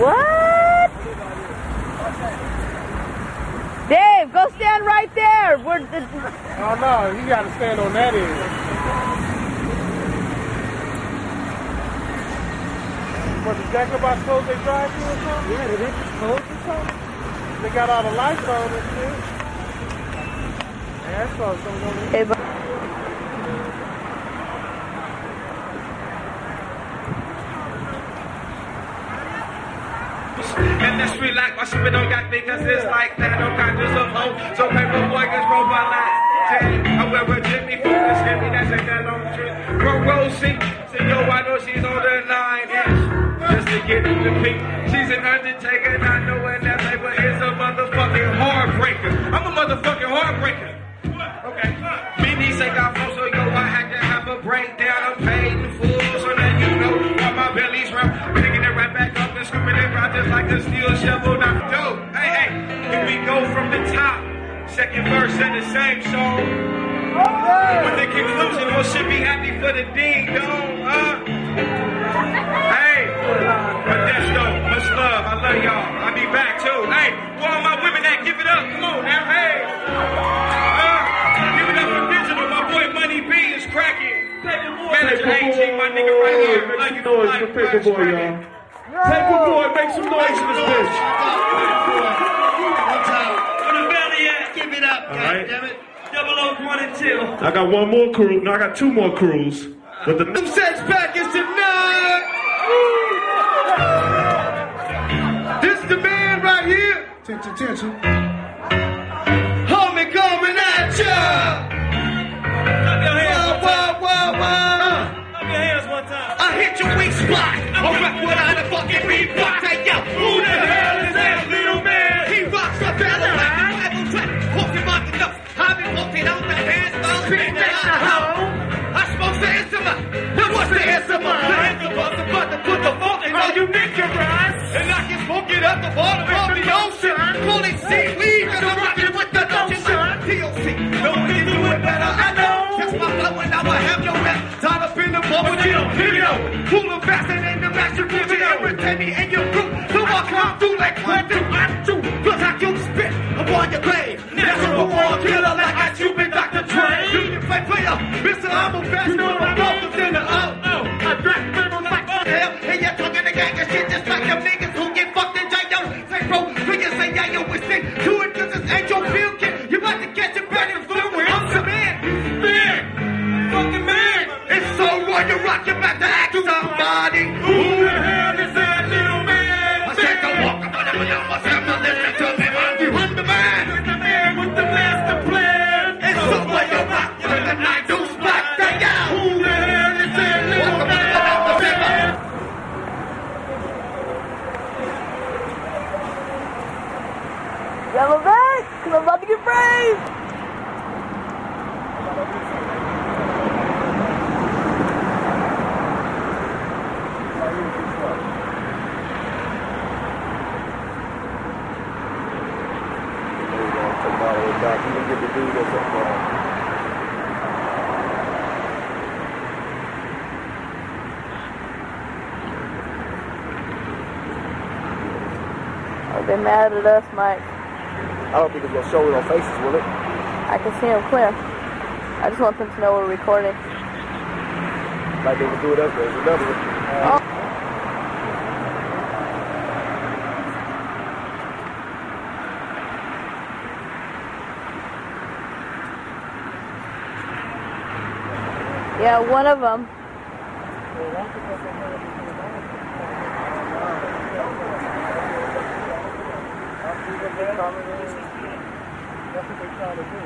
What? Dave, go stand right there. We're the, Oh no, you gotta stand on that end. What, the Jack in the Box closed they drive through or something? Yeah, did they just close or something? They got all the lights on and shit. Yeah, that's all it's gonna go in. Like my shit don't got because it's like that. No conscious of hope. So paper boy gets rolled by like However, Jimmy focus me, that's a gun on trip. Pro Rosie, so yo, I know she's on the nine. Just to get to the peak. She's an undertaker, not knowing that labor is a motherfucking heartbreaker. I'm a motherfucking heartbreaker. Okay. Many say God right just like a steel shovel. Now, dope. Hey, hey, here we go from the top. Second verse of the same song. With the conclusion, all should be happy for the ding dong, huh? Hey, but that's dope. Much love. I love y'all. I'll be back too. Hey, for all my women that give it up, come on now. Hey. Uh, give it up for digital. My boy Money B is cracking. Manager AG, my nigga right here. Love you life, for Paperboy, cracking. y'all. Make some noise in this bitch. Where the belly at? Give it up, All right. goddammit. Double one and two. I got one more crew. No, I got two more crews. But the Them sets back is tonight. This the man right here. Attention, attention. It up the bottom of the ocean. Call it seaweed, cause I'm rocking with the notion. TOC, don't we do it better? I know. Catch my flow and I have your rep. Tied up in the bubble, chill, video. Full of faster than the master to irritate me and your group. So I come through like what do I do? Plus I can spit upon your grave. Natural born killer like I Cupid Dr. You can play player, Mr. I'm a best, Oh, they mad at us, Mike. I don't think it's gonna show it on faces, will it? I can see them clear. I just want them to know we're recording. Like they would do it up there. Another one. Oh. Yeah, one of them. That's what they're trying to do. That's what they're to do.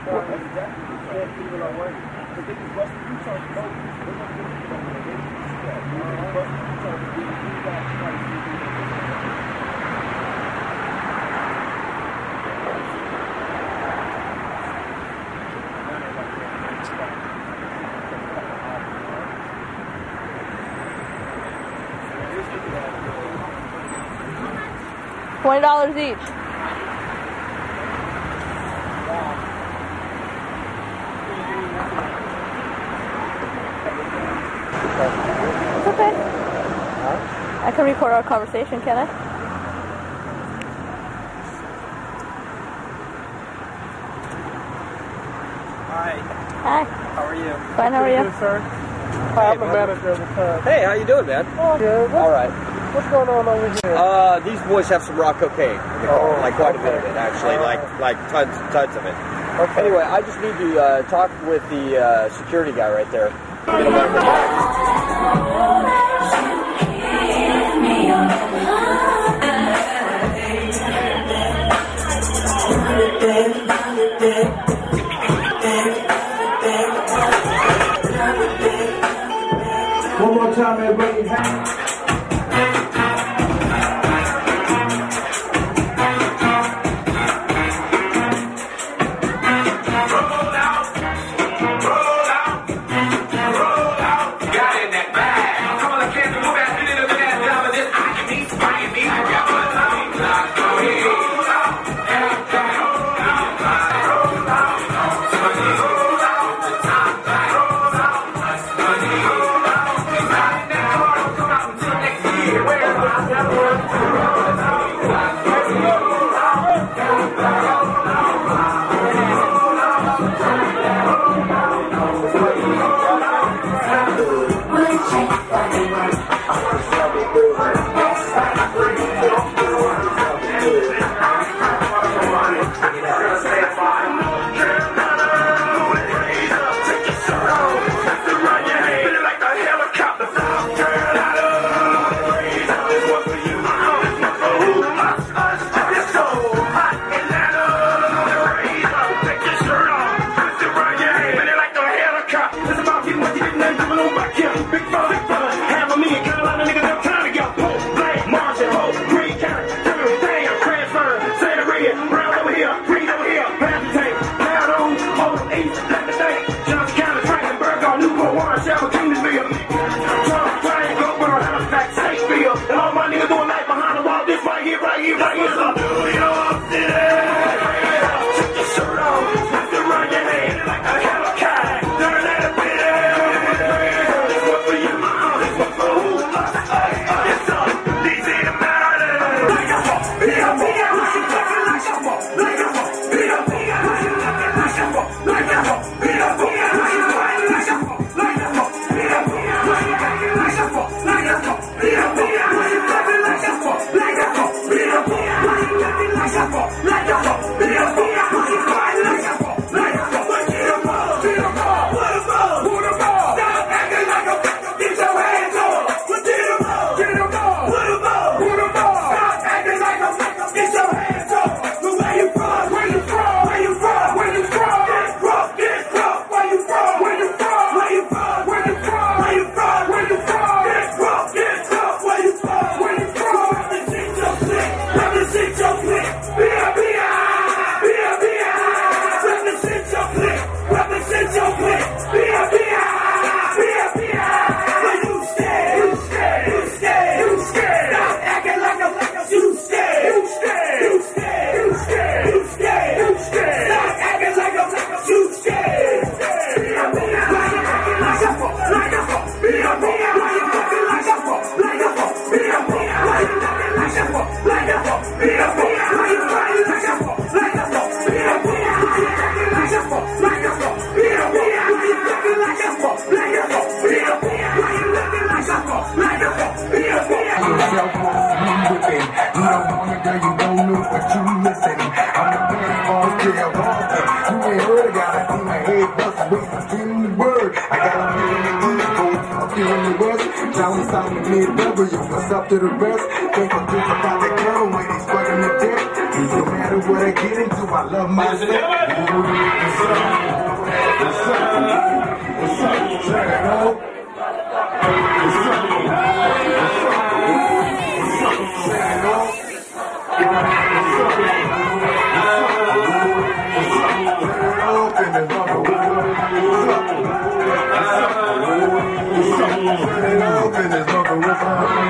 To to. Twenty dollars each. It's okay. I can record our conversation, can I? Hi. Hi. How are you? Fine, how are you? Good, sir. Hi, I'm a manager of the club. Hey, how you doing, man? Oh, good. All right. What's going on over here? Uh, these boys have some rock cocaine. Oh, like quite okay. a bit of it, actually. Uh, like like tons tons of it. Okay. Anyway, I just need to uh, talk with the uh, security guy right there. One more time, everybody. Yourself to the rest? Think I'm just about the gun when he's fucking the deck. No matter what I get into, I love myself. What's up? What's up? What's up? Turn it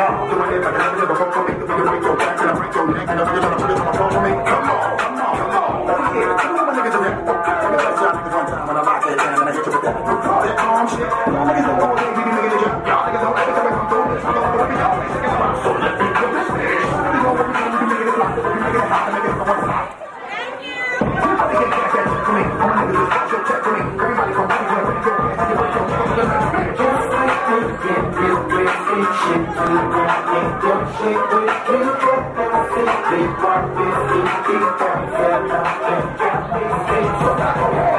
자, Keep on, keep on, keep on, keep on, keep on, keep on,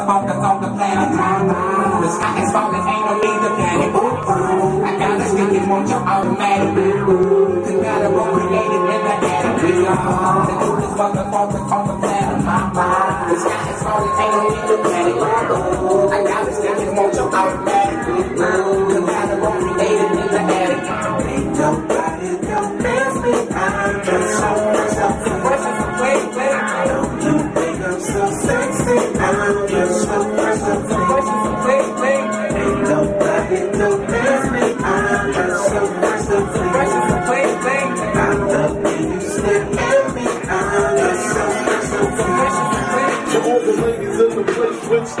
motherfuckers on the planet. The sky is falling, ain't no need to panic. I got a stick and want your automatic. Compatible, created in the attic. The coolest motherfuckers on the planet. The sky is falling, ain't no need to panic.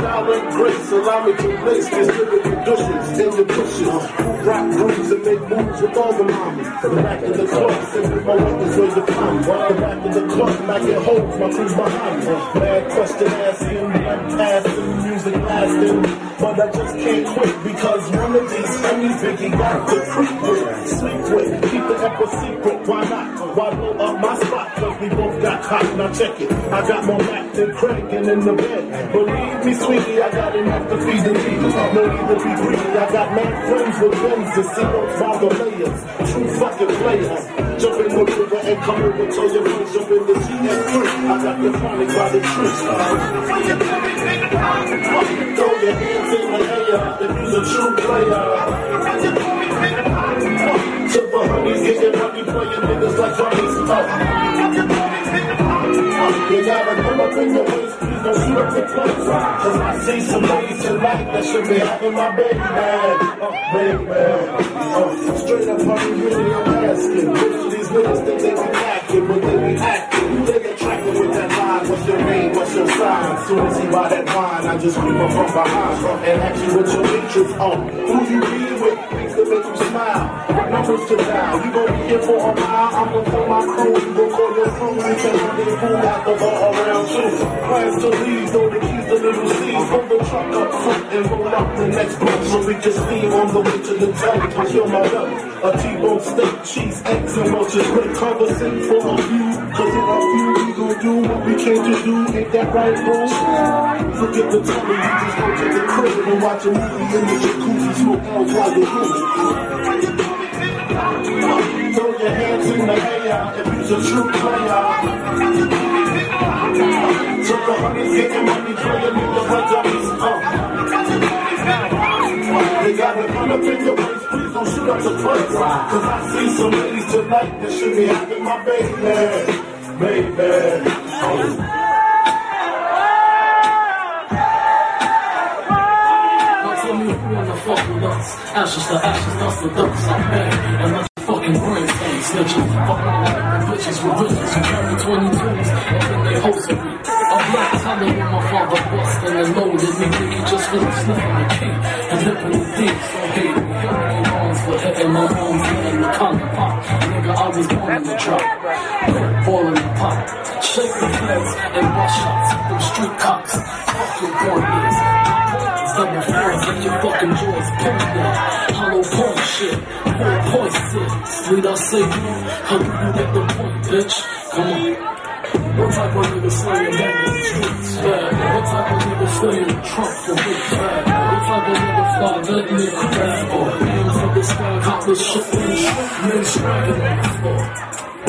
Style and grace, allow me to place these lyrical douches in the bushes. Rock grooves and make moves with all the mommies. The back of the club, sending my weapons where you find me. The back of the club, like it holds my crew's behind me. Mad question asking, I'm passing, music lasting. But I just can't quit because one of these homies Biggie got to creep with, sleep with, keep the ep a secret. Why not? Why blow up my spot? We both got hot. Now check it. I got more Mac than Craig and in the bed. Believe me, sweetie, I got enough to feed the need. No need to be greedy. I got mad friends with guns see those bother layers. True fucking players. Jump in the river and come over to your friends. Jump in the GS3. I got the chronic by the tree. Throw your hands in the air if you's a true player. To the honeys, getting money, playing niggas like Johnny Stuff. You gotta come up in your waist, please don't shoot up the place. Cause I see some ladies tonight that should be having my baby man. Oh, baby man. Oh, straight up honey, really I'm asking. Most of these niggas think they be acting, but they be acting. Who they attracted with that line? What's your name? What's your sign? Soon as he buy that wine, I just creep up from behind and ask you what your interest on. Who you be you smile. Numbers to dial. You gon' be here for a while. I'm gonna call my crew. You gon' call your crew. You can run the fool the bar around too. Plans to leave, throw the keys little C's. Hold the truck up front and roll up the next block. So we can steam on the way to the telly. Cause you're my love. A T-bone steak, cheese, eggs, and roaches. Great conversation for a few. Cause in a few, we gon' do what we came to do. Ain't that right, bro? Forget the. We just go to the crib and watch a movie in the jacuzzi. Smoke out while you're moving. Throw your hands in the air if you's a true player. So the honeys getting money, playing in the of his They gotta run up in your face, please don't shoot up the place. Cause I see some ladies tonight that should be having my baby. Baby. Oh. Ashes to ashes, dust to dust, I'm mad. Really sniffing the key and dipping the deep. So me. Hearing arms for hitting my homes in the condom pop. Nigga, I was born in the drop. Ball in the pot. Shake the flags and bust shots. Them street cops. Fuck your born is. Double fours and your fucking jaws pulled down. Hollow point shit. Four point shit. Sweet I say you. How do you get the point, bitch? Come on. What type of nigga slaying back in the streets? Yeah. What type of nigga stay in the trunk for big fat? What type of nigga fly that nigga bad boy? Aim for the sky, cop the shit in Men striking on the floor.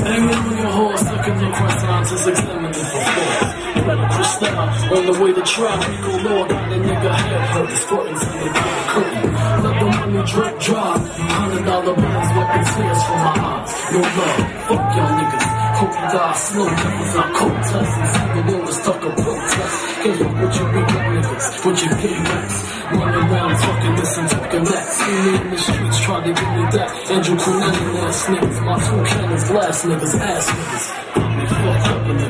Hanging on your horse, looking your croissants is examining for force. Crystal on the way to try, Rico Lord got a nigga head hurt, squirting to the curtain. Let the money drip dry, hundred dollar bills wiping tears from my eyes. No love, fuck y'all niggas. You die slow, cause I cold test even though it's stuck a protest. Big up niggas, what you big backs. Running around talking this and talking that. See me in the streets, try to give me that. Andrew Cunanan ass niggas, my two cannons, glass niggas, ass niggas. Got me up in the.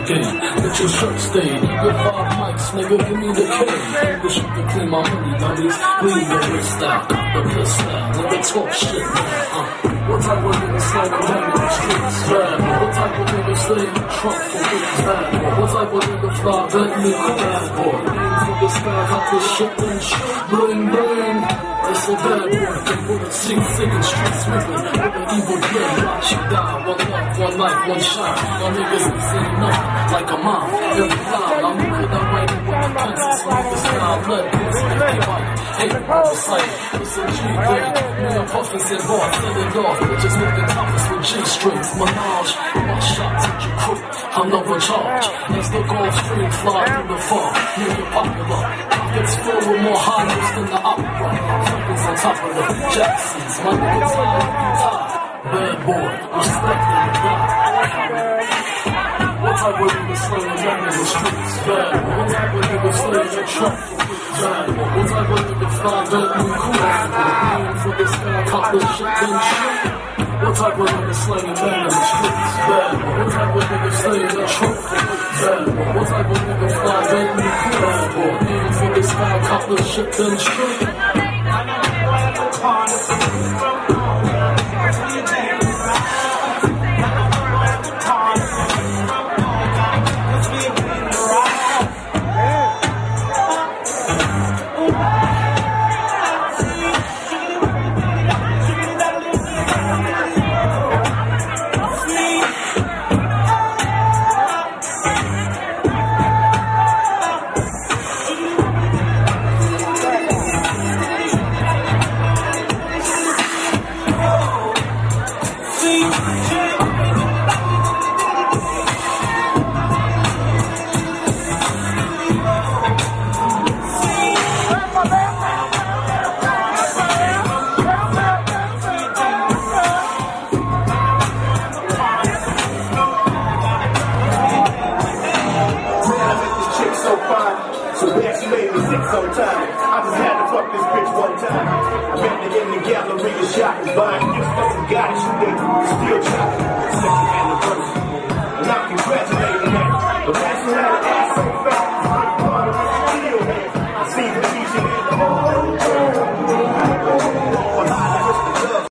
Let your shirt stain. Your five mics, nigga, give me the K. Wish you could clean my money, dummies. Leave your wrist out, the piss out. Nigga, talk shit. Uh, what type of nigga slamming down in the streets? What type of nigga stay in the trunk for weeks? What type of nigga fly Bentley? Bad boy. Aim for the sky, got this shit and shit. Bling, bling. It's a bad boy. They put a sing, singing, street sweeping. With an evil grin, watch you die. One love, one life, one shot. My niggas ain't seen nothing like a mom. Every time I'm moving, with the pencils. From the sky, blood, pencil, they bite. Hate, recite. It's a G thing. Me and Puffin said, boy, send it off. Just with G-strings. Menage, one shot to your crew. I'm never charged. As the Gulf Stream fly through the fog. Nigga popular. Pockets full with more high notes than the opera. Focus on top of the Jacksons. My nigga time, time. Bad boy, God. Whenever niggas slaying down in the streets, yeah. Whenever niggas slaying in traffic, yeah. Whenever niggas find a new cool, aim for the sky, pop this shit, then shit. What type of niggas slaying down in the streets, yeah. What type of niggas slaying in traffic, yeah. What type of niggas find a new cool, aim for the sky, pop this shit, then shit.